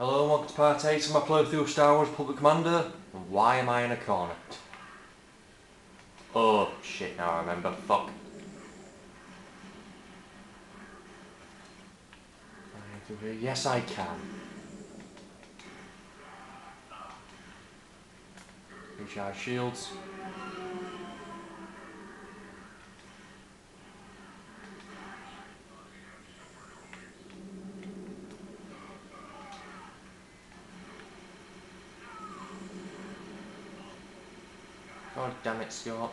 Hello, and welcome to part 8 of my playthrough of Star Wars Republic Commando. And why am I in a corner? Oh, shit, now I remember. Fuck. Yes, I can. Recharge shields. Damn it, Scorch.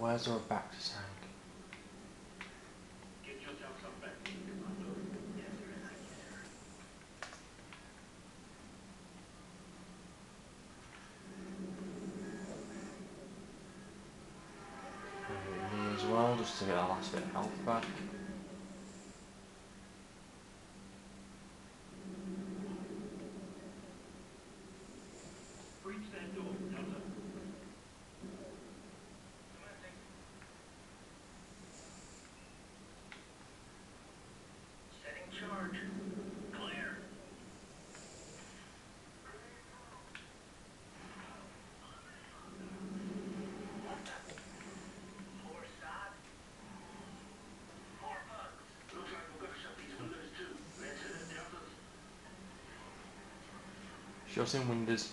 Where's our Bacta? Me as well, just to get our last bit of health back. Shutting windows.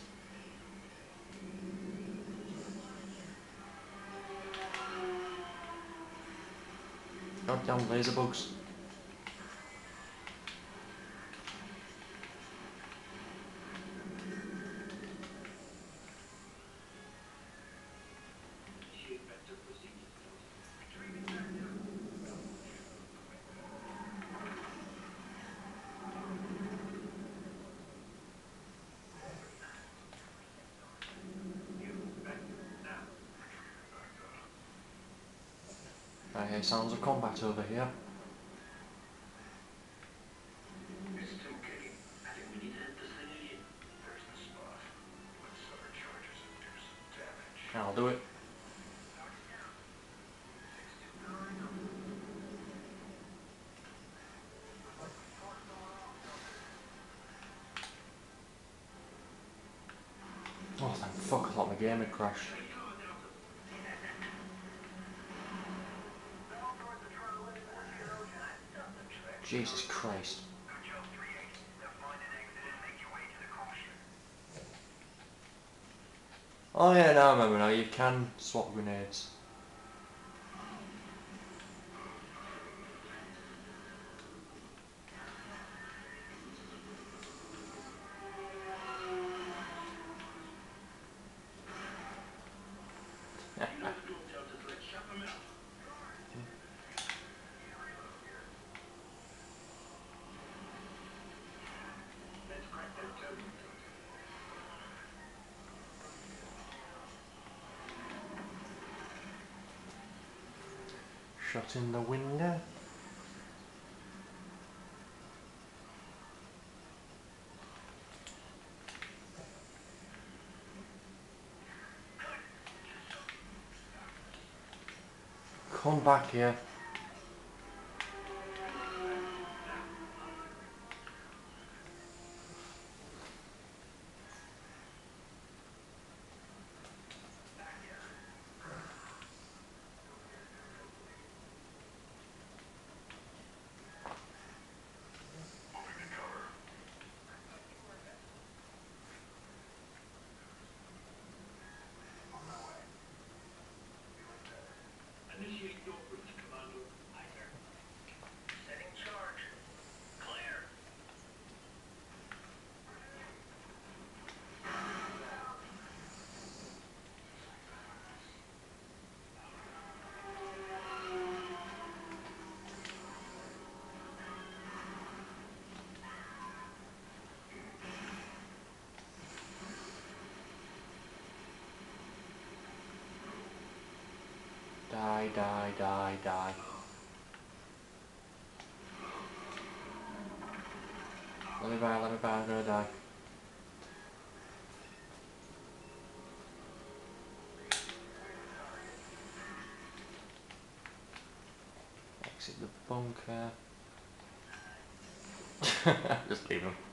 Goddamn laser bugs. I hear sounds of combat over here. It's still kicking. I think we need to hit this thing again. There's the spot. Let's set our charges and do some damage. I'll do it. Oh, thank fuck, I thought my game had crashed. Jesus Christ. Oh yeah, now I remember now, you can swap grenades. Shut in the window. Come back here. Die, die, die, die. Let me by, let me by, I'm gonna die. Exit the bunker. Just leave him.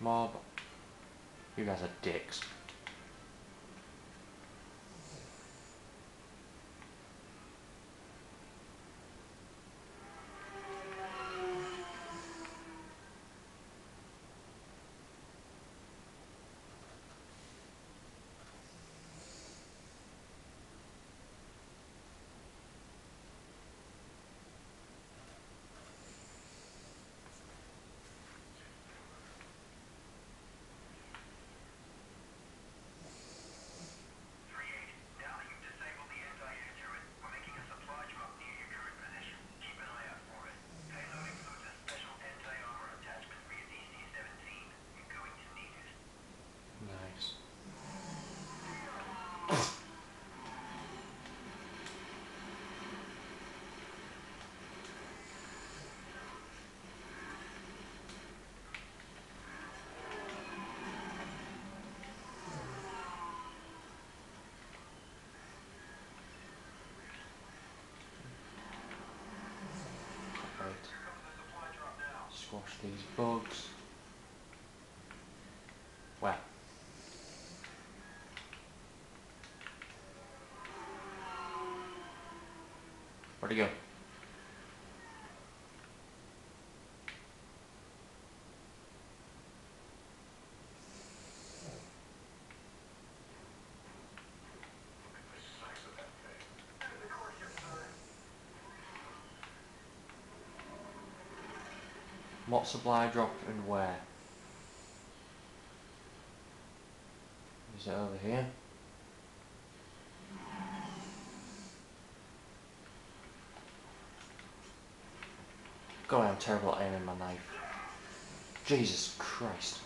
Mob. You guys are dicks. Squash these bugs. Where? Where'd he go? What supply drop and where? Is it over here? God, I'm terrible at aiming my knife. Jesus Christ.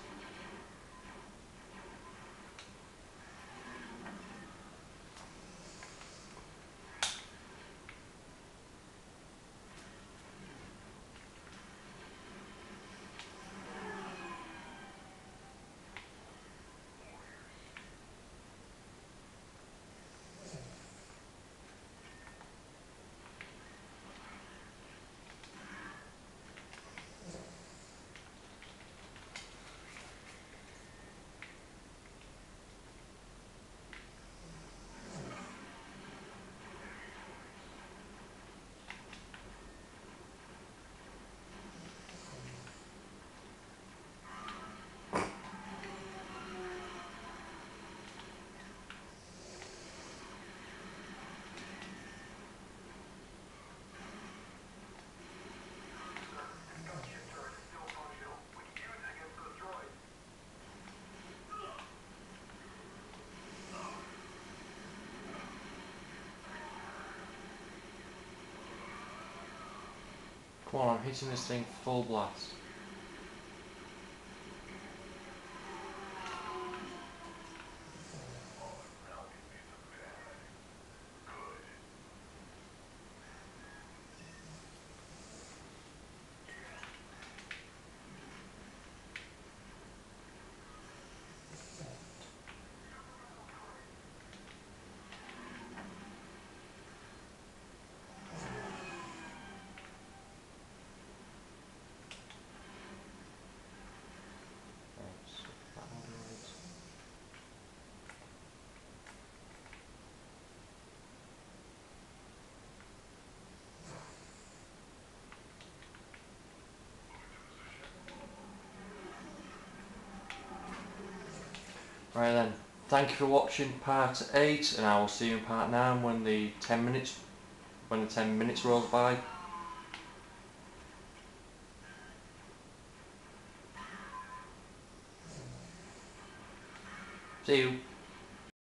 Come on, I'm hitting this thing full blast. Right then, thank you for watching part 8 and I will see you in part 9 when the 10 minutes when the 10 minutes rolls by. See you.